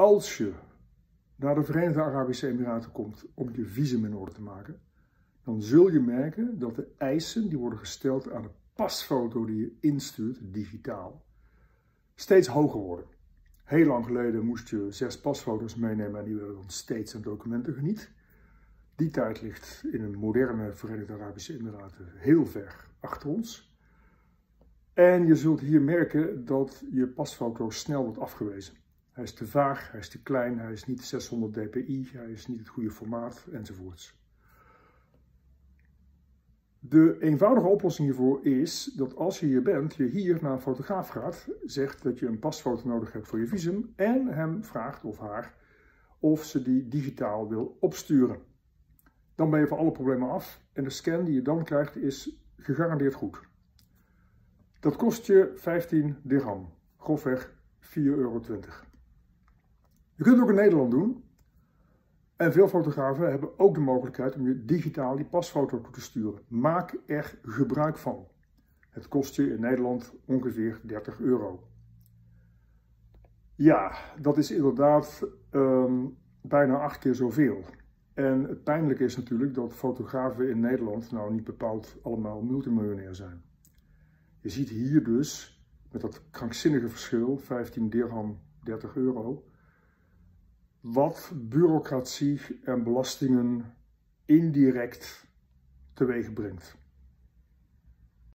Als je naar de Verenigde Arabische Emiraten komt om je visum in orde te maken, dan zul je merken dat de eisen die worden gesteld aan de pasfoto die je instuurt, digitaal, steeds hoger worden. Heel lang geleden moest je zes pasfoto's meenemen en die werden dan steeds aan documenten geniet. Die tijd ligt in een moderne Verenigde Arabische Emiraten heel ver achter ons. En je zult hier merken dat je pasfoto snel wordt afgewezen. Hij is te vaag, hij is te klein, hij is niet 600 dpi, hij is niet het goede formaat enzovoorts. De eenvoudige oplossing hiervoor is dat als je hier bent, je hier naar een fotograaf gaat, zegt dat je een pasfoto nodig hebt voor je visum en hem vraagt of haar of ze die digitaal wil opsturen. Dan ben je van alle problemen af en de scan die je dan krijgt is gegarandeerd goed. Dat kost je 15 dirham, grofweg 4,20 euro. Je kunt het ook in Nederland doen. En veel fotografen hebben ook de mogelijkheid om je digitaal die pasfoto toe te sturen. Maak er gebruik van. Het kost je in Nederland ongeveer 30 euro. Ja, dat is inderdaad um, bijna acht keer zoveel. En het pijnlijke is natuurlijk dat fotografen in Nederland nou niet bepaald allemaal multimiljonair zijn. Je ziet hier dus, met dat krankzinnige verschil, 15 dirham, 30 euro, wat bureaucratie en belastingen indirect teweeg brengt.